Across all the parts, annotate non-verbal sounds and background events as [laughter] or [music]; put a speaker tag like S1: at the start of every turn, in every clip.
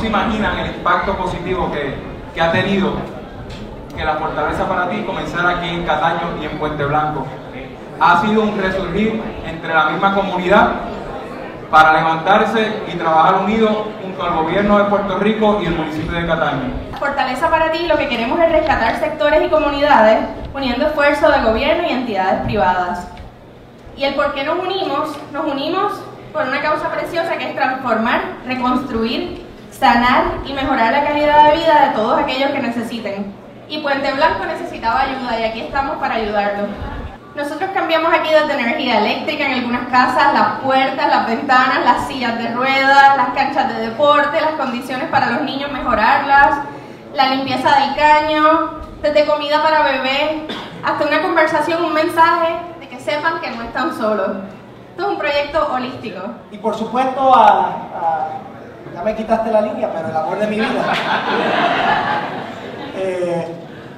S1: se imaginan el impacto positivo que, que ha tenido que la fortaleza para ti comenzar aquí en Cataño y en Puente Blanco. Ha sido un resurgir entre la misma comunidad para levantarse y trabajar unidos junto al gobierno de Puerto Rico y el municipio de Cataño.
S2: Fortaleza para ti lo que queremos es rescatar sectores y comunidades uniendo esfuerzos de gobierno y entidades privadas. Y el por qué nos unimos, nos unimos por una causa preciosa que es transformar, reconstruir, sanar y mejorar la calidad de vida de todos aquellos que necesiten. Y Puente Blanco necesitaba ayuda y aquí estamos para ayudarlo. Nosotros cambiamos aquí desde energía eléctrica en algunas casas, las puertas, las ventanas, las sillas de ruedas, las canchas de deporte, las condiciones para los niños mejorarlas, la limpieza del caño, desde comida para bebé, hasta una conversación, un mensaje de que sepan que no están solos. Esto es un proyecto holístico.
S3: Y por supuesto, a, ya me quitaste la línea, pero el amor de mi vida. [laughs] Eh,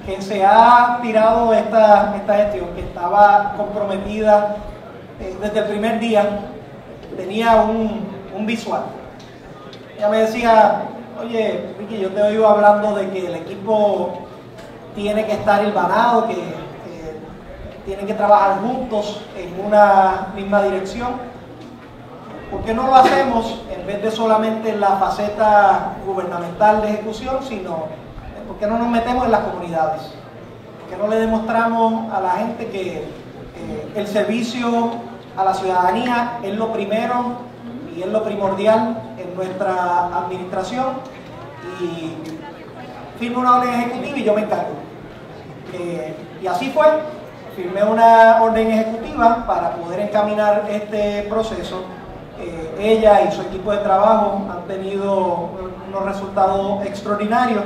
S3: que se ha tirado esta, esta gestión, que estaba comprometida eh, desde el primer día, tenía un, un visual. Ella me decía, oye, Ricky, yo te oigo hablando de que el equipo tiene que estar hilvanado, que, que tienen que trabajar juntos en una misma dirección. ¿Por qué no lo hacemos en vez de solamente en la faceta gubernamental de ejecución, sino ¿Por qué no nos metemos en las comunidades? ¿Por qué no le demostramos a la gente que el servicio a la ciudadanía es lo primero y es lo primordial en nuestra administración? Y firme una orden ejecutiva y yo me encargo. Eh, y así fue, firmé una orden ejecutiva para poder encaminar este proceso. Eh, ella y su equipo de trabajo han tenido unos resultados extraordinarios.